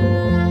Oh.